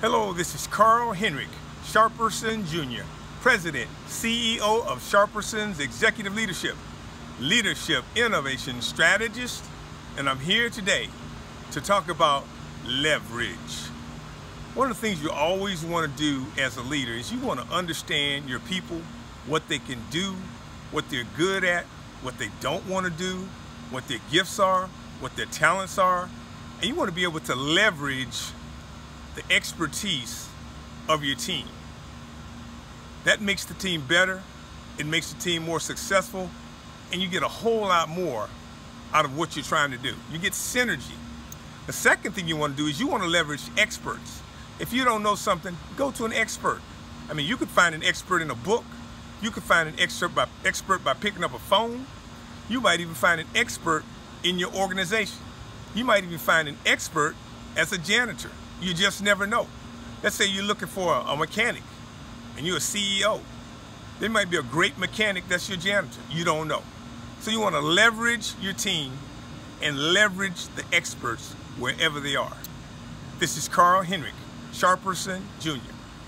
Hello, this is Carl Henrick, Sharperson Jr., President, CEO of Sharperson's Executive Leadership, Leadership Innovation Strategist, and I'm here today to talk about leverage. One of the things you always want to do as a leader is you want to understand your people, what they can do, what they're good at, what they don't want to do, what their gifts are, what their talents are, and you want to be able to leverage the expertise of your team. That makes the team better, it makes the team more successful, and you get a whole lot more out of what you're trying to do. You get synergy. The second thing you want to do is you want to leverage experts. If you don't know something, go to an expert. I mean, you could find an expert in a book. You could find an expert by, expert by picking up a phone. You might even find an expert in your organization. You might even find an expert as a janitor. You just never know. Let's say you're looking for a, mechanic and you're a CEO. There might be a great mechanic that's your janitor. You don't know. So you want to leverage your team and leverage the experts wherever they are. This is Carl Henrick, Sharperson Jr.,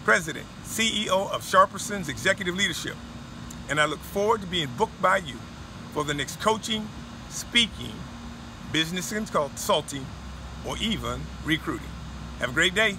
President, CEO of Sharperson's Executive Leadership. And I look forward to being booked by you for the next coaching, speaking, business consulting, or even recruiting. Have a great day.